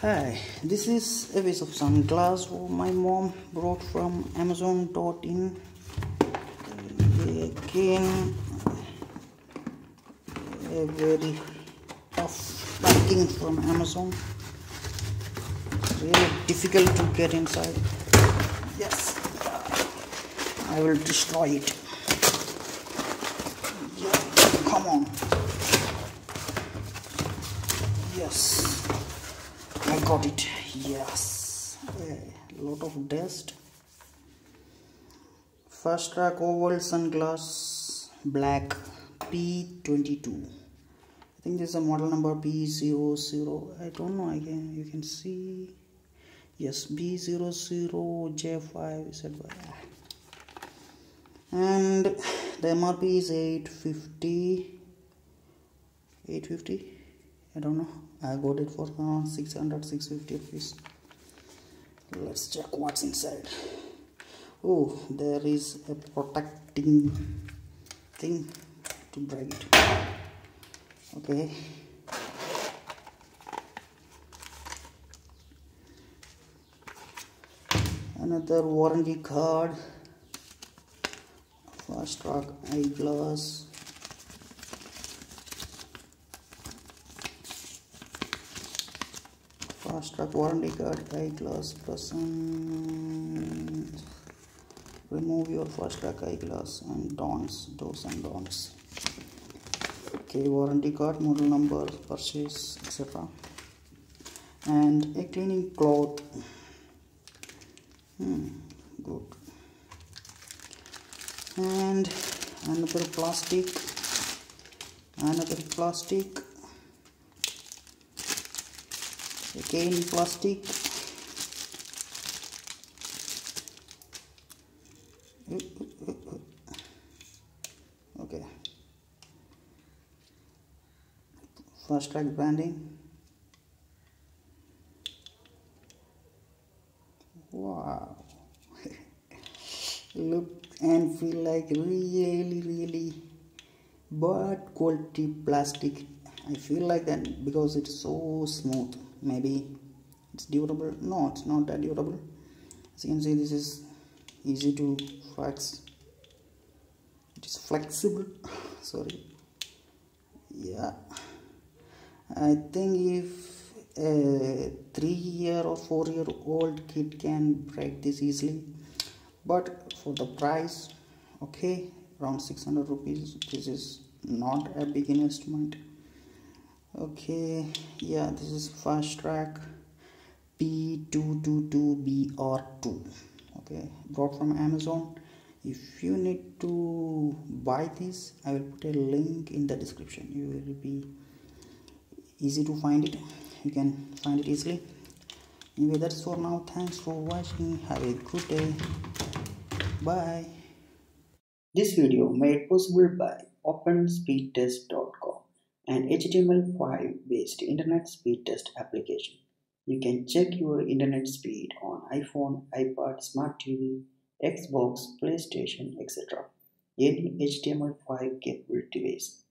Hi, this is a piece of sunglass my mom brought from Amazon.in. Again, a very tough packing from Amazon. Really difficult to get inside. Yes, I will destroy it. Yeah, come on. Yes. Got it. Yes. A lot of dust. Fastrack oval sunglass black P22. I think this is a model number B00. I don't know. I can you can see. Yes, B00J5 is And the MRP is 850. 850. I don't know. I got it for around 600 650 rupees let's check what's inside. Oh there is a protecting thing to break it. Okay. Another warranty card. Fastrack eyeglass Fastrack warranty card eyeglass person remove your Fastrack eyeglass and dons do's and don'ts okay warranty card model number purchase etc and a cleaning cloth. Hmm, good. And another plastic another plastic again plastic. Okay. Fastrack branding wow. Look and feel like really really but quality plastic. I feel like that because it's so smooth maybe it's durable. No it's not that durable. As you can see this is easy to flex. It is flexible. Sorry. Yeah. I think if a three year or four year old kid can break this easily but for the price okay around 600 rupees this is not a big investment okay yeah this is Fastrack p222br2 okay brought from amazon. If you need to buy this i will put a link in the description. You will be easy to find it. You can find it easily. Anyway that's for now. Thanks for watching. Have a good day. Bye. This video made possible by openspeedtest.com an HTML5 based internet speed test application. You can check your internet speed on iPhone, iPad, Smart TV, Xbox, PlayStation, etc. Any HTML5 capable device.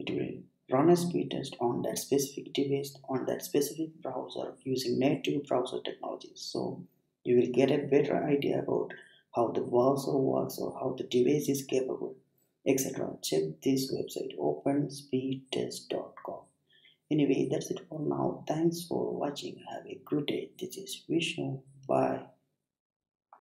It will run a speed test on that specific device on that specific browser using native browser technology. So you will get a better idea about how the browser works or how the device is capable etc. Check this website openspeedtest.com. Anyway, that's it for now. Thanks for watching. Have a good day. This is Vishnu